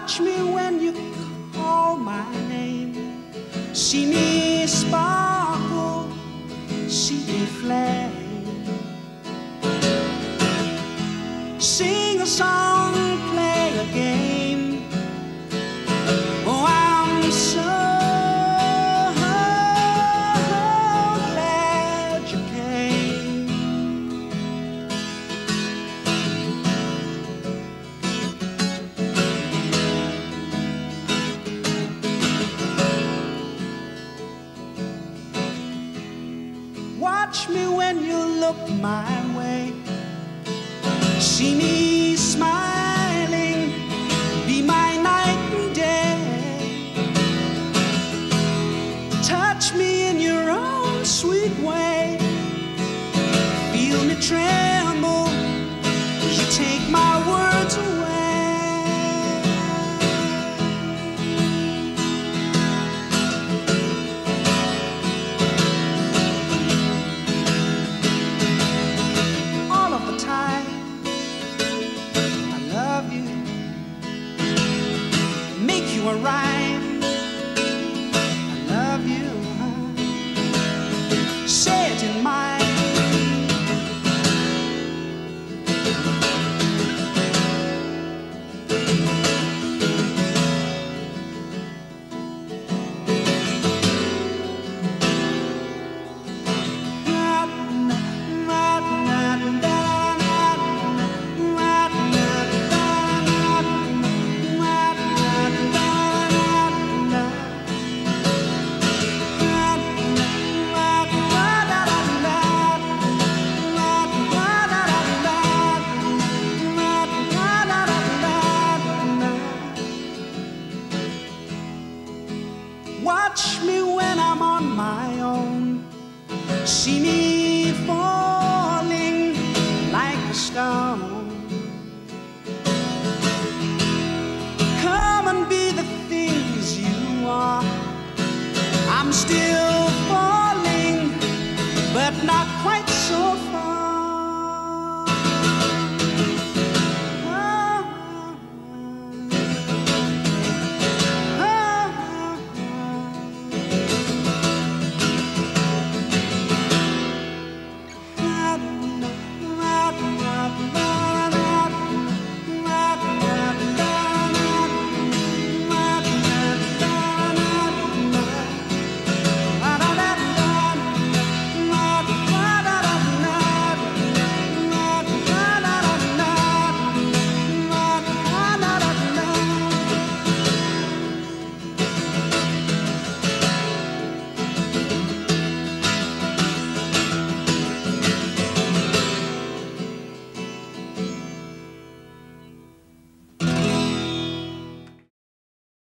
Watch me when you call my name. See me sparkle, see me flame. Sing a song. Watch me when you look my way. See me smiling, Watch me when I'm on my own. See me falling like a stone. Come and be the things you are. I'm still